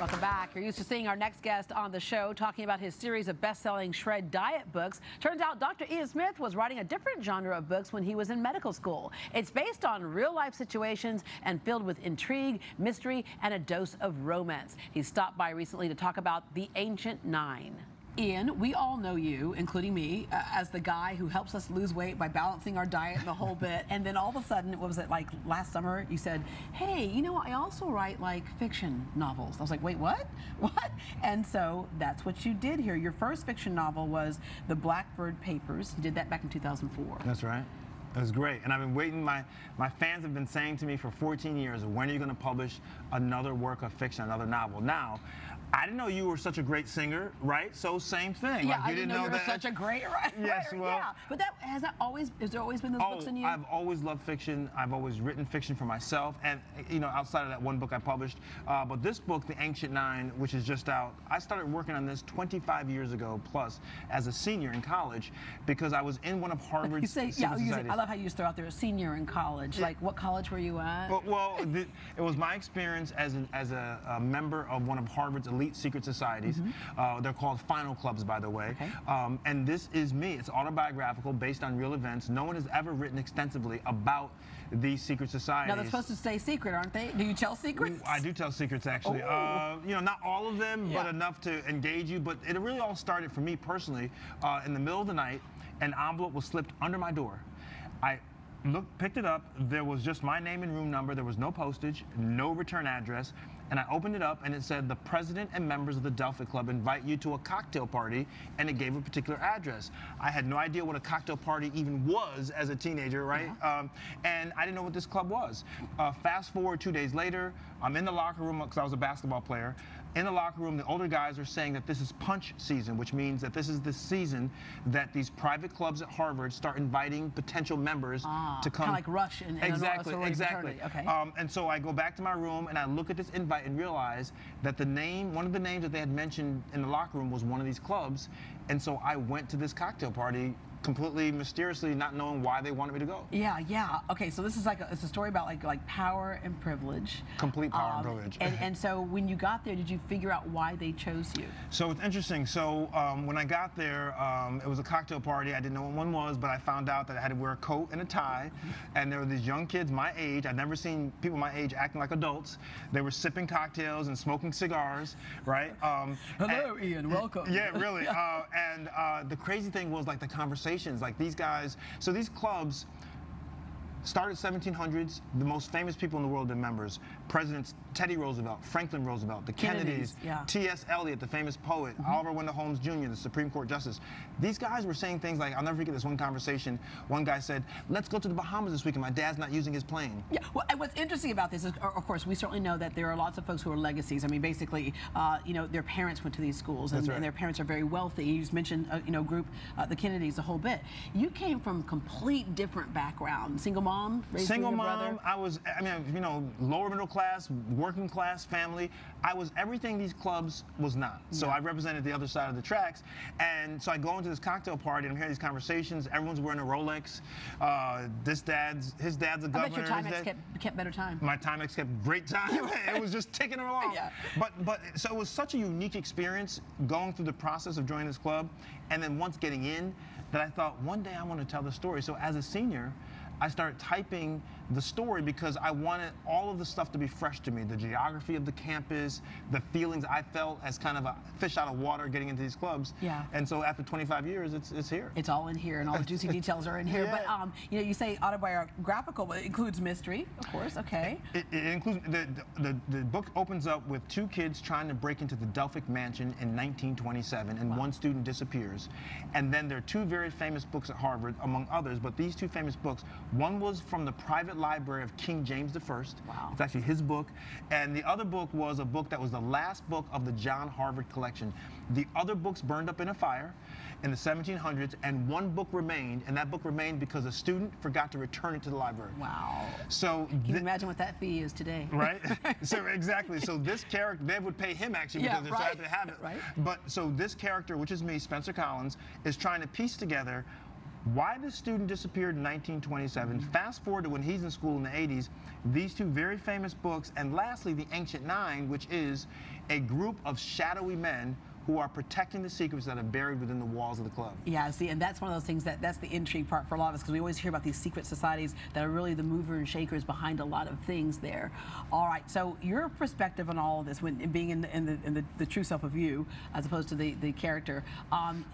Welcome back. You're used to seeing our next guest on the show talking about his series of best-selling Shred Diet books. Turns out Dr. Ian Smith was writing a different genre of books when he was in medical school. It's based on real-life situations and filled with intrigue, mystery, and a dose of romance. He stopped by recently to talk about The Ancient Nine. Ian, we all know you, including me, uh, as the guy who helps us lose weight by balancing our diet and the whole bit. And then all of a sudden, what was it like last summer? You said, "Hey, you know, I also write like fiction novels." I was like, "Wait, what? What?" And so that's what you did here. Your first fiction novel was The Blackbird Papers. You did that back in 2004. That's right. It was great. And I've been waiting. My, my fans have been saying to me for 14 years, when are you going to publish another work of fiction, another novel? Now, I didn't know you were such a great singer, right? So same thing. Yeah, like, I didn't know, you were such a great writer. Yes, well, yeah. But that has that always has there always been those oh, books in you? I've always loved fiction. I've always written fiction for myself, and you know, outside of that one book I published. Uh, but this book, The Ancient Nine, which is just out, I started working on this 25 years ago plus as a senior in college because I was in one of Harvard's. You say, yeah, you say, I love how you used to throw out there a senior in college. Yeah. Like, what college were you at? Well, well the, it was my experience as an, as a, a member of one of Harvard's elite secret societies societies. Mm -hmm. uh, they're called final clubs, by the way. Okay. Um, and this is me. It's autobiographical, based on real events. No one has ever written extensively about these secret societies. Now they're supposed to stay secret, aren't they? Do you tell secrets? I do tell secrets, actually. Oh. Uh, you know, not all of them, yeah. but enough to engage you. But it really all started for me personally uh, in the middle of the night. An envelope was slipped under my door. I looked, picked it up. There was just my name and room number. There was no postage, no return address. And I opened it up and it said, the president and members of the Delphic Club invite you to a cocktail party. And it gave a particular address. I had no idea what a cocktail party even was as a teenager, right? Yeah. Um, and I didn't know what this club was. Uh, fast forward two days later, I'm in the locker room because I was a basketball player in the locker room, the older guys are saying that this is punch season, which means that this is the season that these private clubs at Harvard start inviting potential members ah, to come. Kind of like Rush in exactly, exactly. Okay. Um, and so I go back to my room and I look at this invite and realize that the name, one of the names that they had mentioned in the locker room was one of these clubs. And so I went to this cocktail party completely mysteriously not knowing why they wanted me to go. Yeah, yeah. Okay, so this is like a, it's a story about like like power and privilege. Complete power um, and privilege. and, and so when you got there, did you figure out why they chose you? So it's interesting. So um, when I got there, um, it was a cocktail party. I didn't know what one was, but I found out that I had to wear a coat and a tie. and there were these young kids my age. I'd never seen people my age acting like adults. They were sipping cocktails and smoking cigars, right? Um, Hello, and, Ian. Welcome. Yeah, really. uh, and uh, the crazy thing was like the conversation conversations. Like these guys, so these clubs started 1700s. The most famous people in the world are members. Presidents Teddy Roosevelt, Franklin Roosevelt, the Kennedys, Kennedys yeah. T.S. Eliot, the famous poet, mm -hmm. Oliver Wendell Holmes Jr., the Supreme Court Justice. These guys were saying things like, I'll never forget this one conversation. One guy said, let's go to the Bahamas this weekend. my dad's not using his plane. Yeah, well, what's interesting about this is, of course, we certainly know that there are lots of folks who are legacies. I mean, basically, uh, you know, their parents went to these schools and, right. and their parents are very wealthy. You just mentioned, uh, you know, group, uh, the Kennedys, the whole bit. You came from complete different background. Single mom, Single mom, brother. I was, I mean, you know, lower middle class, working class family. I was everything these clubs was not. So yeah. I represented the other side of the tracks. And so I go into this cocktail party and I'm hearing these conversations. Everyone's wearing a Rolex. Uh, this dad's, his dad's a governor. I bet your Timex kept, kept better time. My Timex kept great time. it was just ticking along. Yeah. But, but, so it was such a unique experience going through the process of joining this club. And then once getting in, that I thought one day I want to tell the story. So as a senior, I start typing the story because I wanted all of the stuff to be fresh to me the geography of the campus, the feelings I felt as kind of a fish out of water getting into these clubs. Yeah. And so after 25 years, it's, it's here. It's all in here, and all the juicy details are in here. Yeah. But um, you know, you say autobiographical, but it includes mystery, of course. Okay. It, it includes the, the the book opens up with two kids trying to break into the Delphic Mansion in 1927, and wow. one student disappears. And then there are two very famous books at Harvard, among others. But these two famous books, one was from the private library of King James I. Wow. It's actually his book. And the other book was a book that was the last book of the John Harvard collection. The other books burned up in a fire in the 1700s, and one book remained, and that book remained because a student forgot to return it to the library. Wow. So Can you imagine what that fee is today? Right? so exactly. So this character, they would pay him actually yeah, because they're right. trying to have it. Right. But so this character, which is me, Spencer Collins, is trying to piece together Why this student disappeared in 1927. Fast forward to when he's in school in the 80s. These two very famous books, and lastly, The Ancient Nine, which is a group of shadowy men who are protecting the secrets that are buried within the walls of the club. Yeah, see, and that's one of those things that that's the intrigue part for a lot of us because we always hear about these secret societies that are really the mover and shakers behind a lot of things there. All right, so your perspective on all of this, when being in the, in the, in the, the true self of you as opposed to the, the character, um,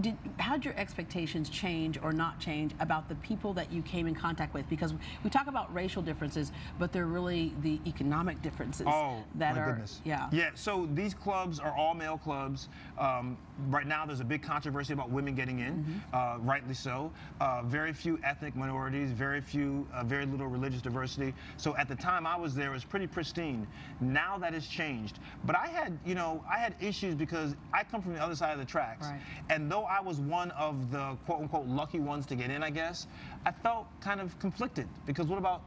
did how'd your expectations change or not change about the people that you came in contact with? Because we talk about racial differences, but they're really the economic differences Oh, that my are goodness. yeah. Yeah, so these clubs are all male clubs. Um, right now, there's a big controversy about women getting in, Mm-hmm. uh, rightly so. Uh, very few ethnic minorities, very few, uh, very little religious diversity. So at the time I was there, it was pretty pristine. Now that has changed. But I had, you know, I had issues because I come from the other side of the tracks. Right. And though I was one of the quote unquote lucky ones to get in, I guess, I felt kind of conflicted because what about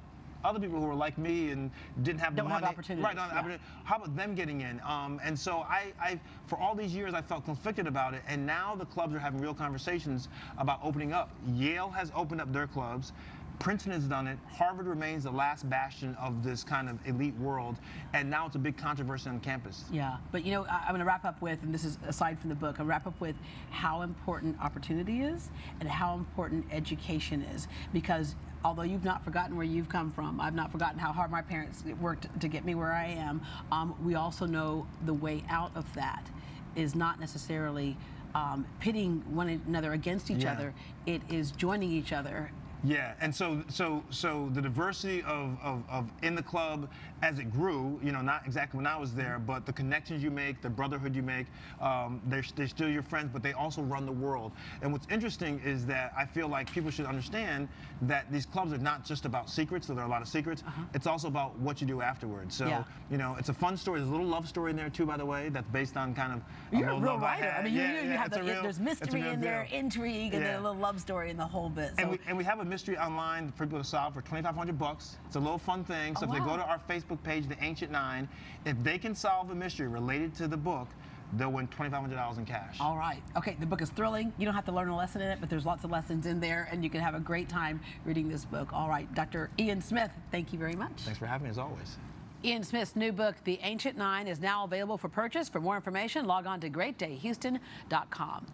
other people who were like me and didn't have the Don't have money? opportunities, Right, have yeah. opportunity. How about them getting in? Um, and so I, I, for all these years, I felt conflicted about it. And now the clubs are having real conversations about opening up. Yale has opened up their clubs. Princeton has done it. Harvard remains the last bastion of this kind of elite world. And now it's a big controversy on campus. Yeah, but you know, I, I'm going to wrap up with, and this is aside from the book, I'll wrap up with how important opportunity is and how important education is. Because although you've not forgotten where you've come from, I've not forgotten how hard my parents worked to get me where I am, um, we also know the way out of that is not necessarily um, pitting one another against each Yeah. other, it is joining each other Yeah, and so so so the diversity of, of, of in the club as it grew, you know, not exactly when I was there, but the connections you make, the brotherhood you make, um, they're, they're still your friends, but they also run the world. And what's interesting is that I feel like people should understand that these clubs are not just about secrets, though there are a lot of secrets. It's also about what you do afterwards. So, Yeah. you know, it's a fun story. There's a little love story in there too, by the way, that's based on kind of You're a little real love writer. I had. mean, you, Yeah, you, you yeah, have the, real- there's mystery in there, deal. intrigue, and then a little love story in the whole bit. So, And we, and we have a mystery online for people to solve for 2,500 bucks. It's a little fun thing. So Oh, if they go to our Facebook page, The Ancient Nine, if they can solve a mystery related to the book, they'll win $2,500 in cash. All right. Okay, the book is thrilling. You don't have to learn a lesson in it, but there's lots of lessons in there, and you can have a great time reading this book. All right, Dr. Ian Smith, thank you very much. Thanks for having me as always. Ian Smith's new book, The Ancient Nine, is now available for purchase. For more information, log on to greatdayhouston.com.